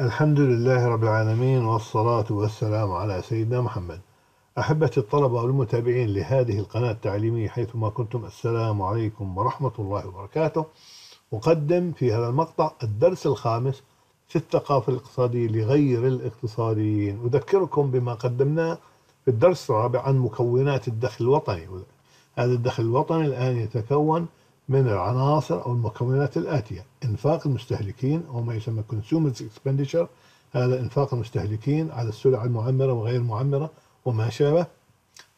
الحمد لله رب العالمين والصلاة والسلام على سيدنا محمد. أحبتي الطلبة والمتابعين لهذه القناة التعليمية حيثما كنتم السلام عليكم ورحمة الله وبركاته. أقدم في هذا المقطع الدرس الخامس في الثقافة الاقتصادية لغير الاقتصاديين. أذكركم بما قدمناه في الدرس الرابع عن مكونات الدخل الوطني. هذا الدخل الوطني الآن يتكون من العناصر أو المكونات الآتية. إنفاق المستهلكين أو ما يسمى consumers expenditure هذا إنفاق المستهلكين على السلع المعمرة وغير المعمرة وما شابه.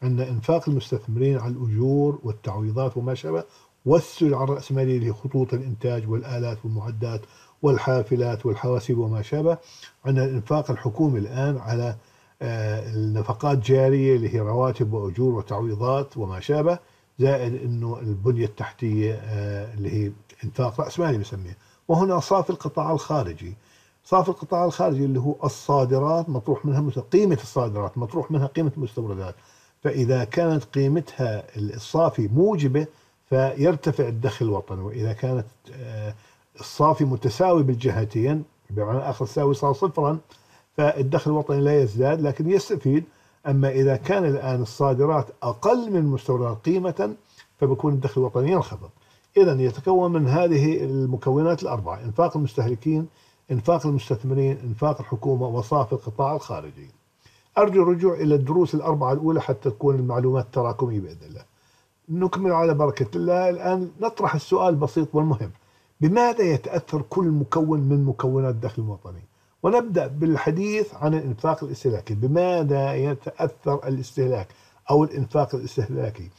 عندنا إنفاق المستثمرين على الأجور والتعويضات وما شابه. والسلع الرأسمالية اللي هي خطوط الإنتاج والآلات والمعدات والحافلات والحواسيب وما شابه. عندنا الإنفاق الحكومي الآن على آه، النفقات جارية اللي هي رواتب وأجور وتعويضات وما شابه. زائد إنه البنية التحتية آه، اللي هي إنفاق رأس مالي بسميه وهنا صافي القطاع الخارجي. صافي القطاع الخارجي اللي هو الصادرات مطروح منها قيمة الصادرات مطروح منها قيمة المستوردات. فإذا كانت قيمتها الصافي موجبة فيرتفع الدخل الوطني وإذا كانت آه، الصافي متساوي بالجهتين بمعنى آخر تساوي صار صفرا فالدخل الوطني لا يزداد لكن يستفيد. أما إذا كان الآن الصادرات أقل من المستوردات قيمة فبكون الدخل الوطني ينخفض إذا يتكون من هذه المكونات الأربعة إنفاق المستهلكين إنفاق المستثمرين إنفاق الحكومة وصافي القطاع الخارجي. أرجو الرجوع إلى الدروس الأربعة الأولى حتى تكون المعلومات تراكمية بإذن الله. نكمل على بركة الله. الآن نطرح السؤال البسيط والمهم بماذا يتأثر كل مكون من مكونات الدخل الوطني؟ ونبدأ بالحديث عن الإنفاق الاستهلاكي. بماذا يتأثر الاستهلاك أو الإنفاق الاستهلاكي؟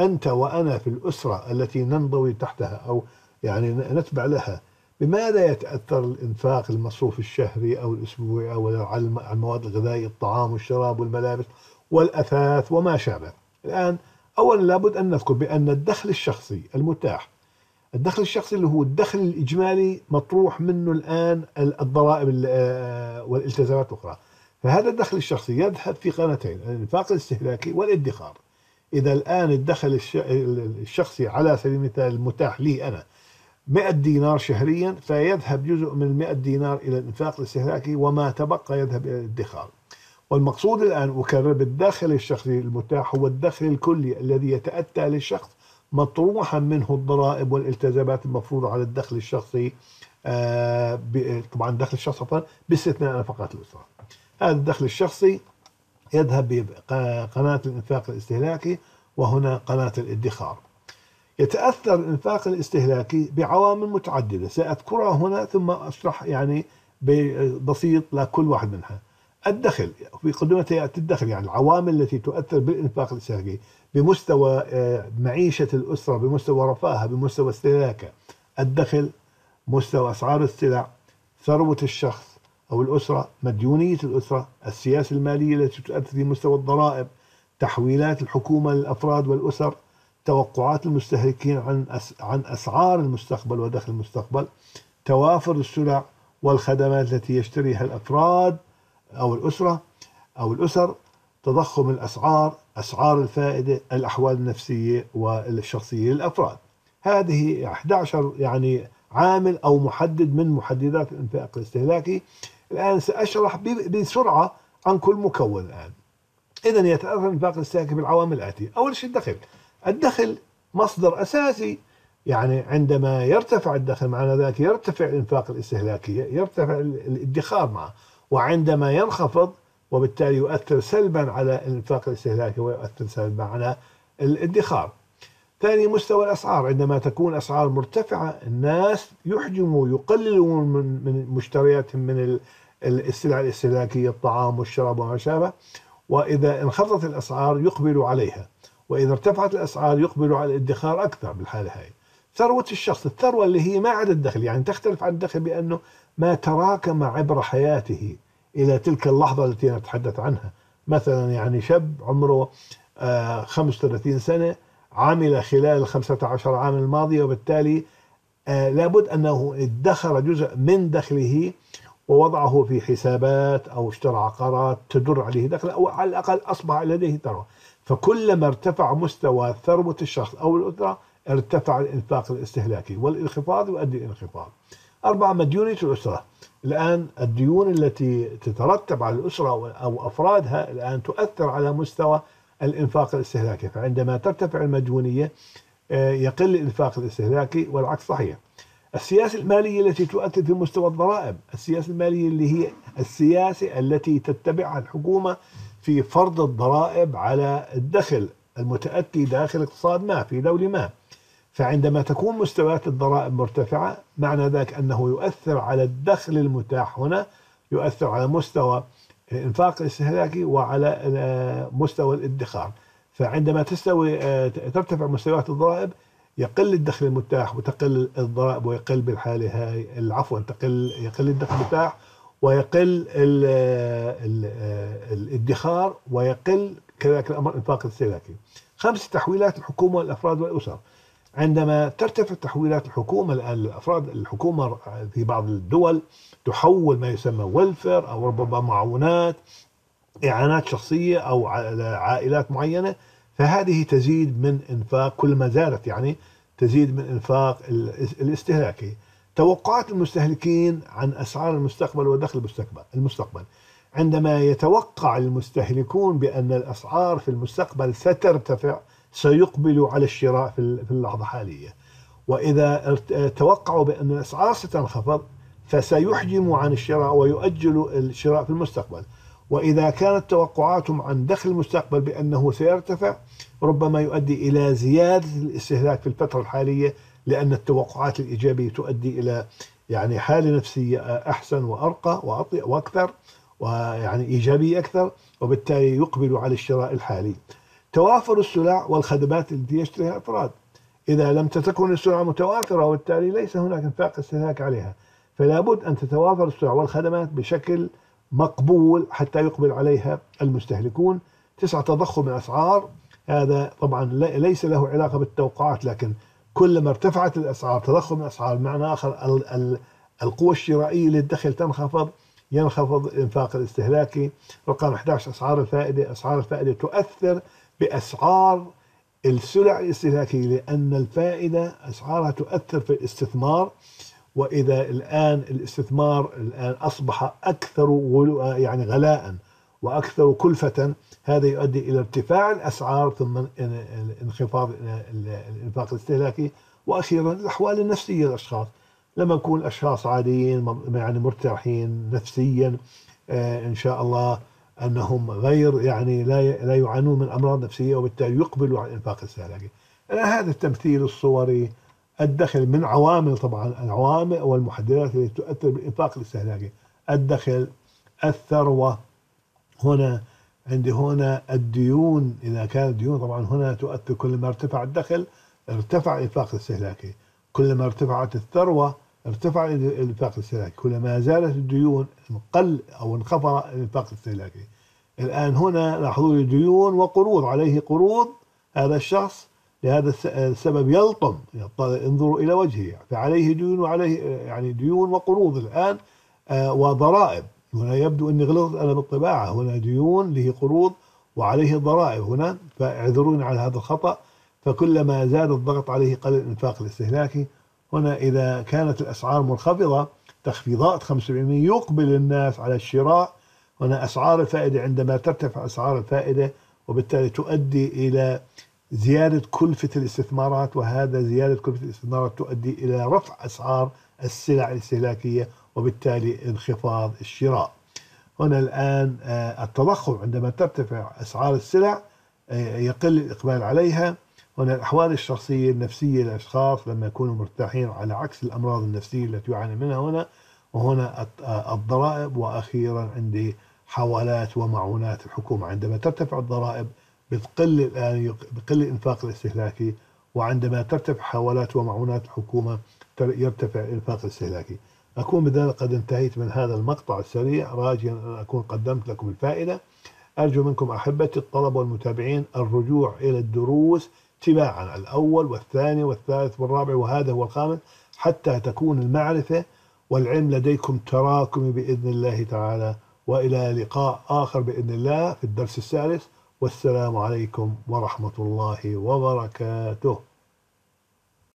أنت وأنا في الأسرة التي ننضوي تحتها أو يعني نتبع لها بماذا يتأثر الإنفاق المصروف الشهري أو الأسبوعي أو على المواد الغذائية الطعام والشراب والملابس والأثاث وما شابه؟ الآن أولا لابد أن نذكر بأن الدخل الشخصي المتاح الدخل الشخصي اللي هو الدخل الإجمالي مطروح منه الآن الضرائب آه، والالتزامات الأخرى. فهذا الدخل الشخصي يذهب في قناتين الإنفاق الاستهلاكي والادخار. إذا الآن الدخل الشخصي على سبيل المثال المتاح لي أنا 100 دينار شهريا فيذهب جزء من 100 دينار إلى الإنفاق الاستهلاكي وما تبقى يذهب إلى الادخار. والمقصود الآن أكرر بالدخل الشخصي المتاح هو الدخل الكلي الذي يتأتى للشخص مطروحا منه الضرائب والالتزامات المفروضة على الدخل الشخصي آه، طبعا الدخل الشخصي باستثناء نفقات الأسرة. هذا الدخل الشخصي يذهب بقناة الإنفاق الاستهلاكي وهنا قناة الادخار. يتأثر الإنفاق الاستهلاكي بعوامل متعددة سأذكرها هنا ثم أشرح يعني بسيط لكل واحد منها. الدخل في يأتي الدخل يعني العوامل التي تؤثر بالإنفاق الاستهلاكي بمستوى آه، معيشة الأسرة بمستوى رفاهها بمستوى استهلاكها الدخل مستوى أسعار السلع ثروة الشخص أو الأسرة مديونية الأسرة السياسة المالية التي تؤثر في مستوى الضرائب تحويلات الحكومة للأفراد والأسر توقعات المستهلكين عن عن أسعار المستقبل ودخل المستقبل توافر السلع والخدمات التي يشتريها الأفراد أو الأسرة أو الأسر تضخم الأسعار أسعار الفائدة الأحوال النفسية والشخصية للأفراد. هذه 11 يعني عامل أو محدد من محددات الإنفاق الاستهلاكي. الآن سأشرح بسرعة عن كل مكون الآن. إذا يتأثر الإنفاق الاستهلاكي بالعوامل الآتية. أول شيء الدخل. الدخل مصدر أساسي. يعني عندما يرتفع الدخل معنى ذلك يرتفع الإنفاق الاستهلاكي يرتفع الادخار معه. وعندما ينخفض وبالتالي يؤثر سلبا على الإنفاق الاستهلاكي ويؤثر سلبا على الادخار. ثاني مستوى الأسعار. عندما تكون أسعار مرتفعة الناس يحجموا يقللون من من مشترياتهم من السلع الاستهلاكيه الطعام والشراب وما شابه. وإذا انخفضت الأسعار يقبلوا عليها. وإذا ارتفعت الأسعار يقبلوا على الادخار أكثر بالحالة هاي. ثروة الشخص الثروة اللي هي ما عدا الدخل. يعني تختلف عن الدخل بأنه ما تراكم عبر حياته إلى تلك اللحظة التي نتحدث عنها. مثلا يعني شاب عمره 35 آه، سنة عمل خلال ال 15 عام الماضية وبالتالي آه، لابد أنه ادخر جزء من دخله ووضعه في حسابات أو اشترى عقارات تدر عليه دخل أو على الأقل أصبح لديه ثروة. فكلما ارتفع مستوى ثروة الشخص أو الأسرة ارتفع الإنفاق الاستهلاكي والانخفاض يؤدي إلى انخفاض أربعة مديونية الأسرة. الآن الديون التي تترتب على الأسرة أو أفرادها الآن تؤثر على مستوى الإنفاق الاستهلاكي. فعندما ترتفع المديونية آه، يقل الإنفاق الاستهلاكي والعكس صحيح. السياسة المالية التي تؤثر في مستوى الضرائب السياسة المالية اللي هي السياسة التي تتبعها الحكومة في فرض الضرائب على الدخل المتأتي داخل اقتصاد ما في دولة ما. فعندما تكون مستويات الضرائب مرتفعة معنى ذلك أنه يؤثر على الدخل المتاح هنا يؤثر على مستوى الإنفاق الاستهلاكي وعلى آه، مستوى الادخار فعندما تستوي آه، ترتفع مستويات الضرائب يقل الدخل المتاح وتقل الضرائب ويقل بالحالة هاي عفوا تقل يقل الدخل المتاح ويقل الادخار ويقل كذلك الأمر الانفاق الاستهلاكي. خمس تحويلات الحكومة للافراد والأسر. عندما ترتفع تحويلات الحكومة الآن للافراد الحكومة في بعض الدول تحول ما يسمى ويلفير أو ربما معونات إعانات شخصية أو عائلات معينة. فهذه تزيد من إنفاق كل ما زادت يعني تزيد من إنفاق الاستهلاكي. توقعات المستهلكين عن أسعار المستقبل ودخل المستقبل المستقبل. عندما يتوقع المستهلكون بأن الأسعار في المستقبل سترتفع سيقبلوا على الشراء في اللحظة الحاليه وإذا توقعوا بأن الاسعار ستنخفض فسيحجموا عن الشراء ويؤجلوا الشراء في المستقبل. وإذا كانت توقعاتهم عن دخل المستقبل بأنه سيرتفع ربما يؤدي إلى زيادة الاستهلاك في الفترة الحالية لأن التوقعات الإيجابية تؤدي إلى يعني حالة نفسية أحسن وأرقى وأكثر ويعني إيجابية أكثر وبالتالي يقبل على الشراء الحالي. توافر السلع والخدمات التي يشتريها الأفراد. إذا لم تكن السلع متوافرة وبالتالي ليس هناك انفاق استهلاك عليها. فلا بد أن تتوافر السلع والخدمات بشكل مقبول حتى يقبل عليها المستهلكون. تسعة تضخم الأسعار. هذا طبعا ليس له علاقة بالتوقعات لكن كلما ارتفعت الأسعار تضخم الأسعار بمعنى آخر القوة الشرائية للدخل تنخفض ينخفض الإنفاق الاستهلاكي. رقم 11 أسعار الفائدة أسعار الفائدة تؤثر بأسعار السلع الاستهلاكية لأن الفائدة أسعارها تؤثر في الاستثمار وإذا الآن الاستثمار الآن أصبح أكثر يعني غلاء وأكثر كلفة هذا يؤدي إلى ارتفاع الأسعار ثم انخفاض الإنفاق الاستهلاكي وأخيرا الأحوال النفسية للأشخاص. لما يكون الاشخاص عاديين يعني مرتاحين نفسيا آه، إن شاء الله أنهم غير يعني لا لا يعانون من أمراض نفسية وبالتالي يقبلوا على الإنفاق الاستهلاكي. هذا التمثيل الصوري الدخل من عوامل طبعا العوامل والمحددات التي تؤثر بالإنفاق الاستهلاكي الدخل الثروة. هنا عندي هنا الديون. إذا كانت الديون طبعا هنا تؤثر كل ما ارتفع الدخل ارتفع الإنفاق الاستهلاكي كل ما ارتفعت الثروة ارتفع الإنفاق الاستهلاكي كل ما زالت الديون قل أو انخفض الإنفاق الاستهلاكي الآن هنا لاحظوا ديون وقروض عليه قروض هذا الشخص لهذا السبب يلطم انظروا إلى وجهه. فعليه ديون وعليه يعني ديون وقروض الآن آه، وضرائب. هنا يبدو أني غلطت أنا بالطباعة هنا ديون له قروض وعليه ضرائب. هنا فاعذروني على هذا الخطأ. فكلما زاد الضغط عليه قل الإنفاق الاستهلاكي هنا إذا كانت الأسعار منخفضة تخفيضات 5% يقبل الناس على الشراء. هنا أسعار الفائدة عندما ترتفع أسعار الفائدة وبالتالي تؤدي إلى زيادة كلفة الاستثمارات وهذا زيادة كلفة الاستثمارات تؤدي إلى رفع أسعار السلع الاستهلاكية وبالتالي انخفاض الشراء. هنا الآن آه، التضخم عندما ترتفع أسعار السلع آه، يقل الإقبال عليها. هنا الأحوال الشخصية النفسية للأشخاص لما يكونوا مرتاحين على عكس الأمراض النفسية التي يعاني منها هنا وهنا الضرائب وأخيرا عندي حوالات ومعونات الحكومة. عندما ترتفع الضرائب بتقل الآن بقل الإنفاق الاستهلاكي وعندما ترتفع حوالات ومعونات الحكومة يرتفع الإنفاق الاستهلاكي. أكون بذلك قد انتهيت من هذا المقطع السريع. راجيا أن أكون قدمت لكم الفائدة. أرجو منكم أحبتي الطلبة والمتابعين الرجوع إلى الدروس تباعا الأول والثاني والثالث والرابع وهذا هو الخامس حتى تكون المعرفة والعلم لديكم تراكمي بإذن الله تعالى. وإلى لقاء آخر بإذن الله في الدرس الثالث والسلام عليكم ورحمة الله وبركاته.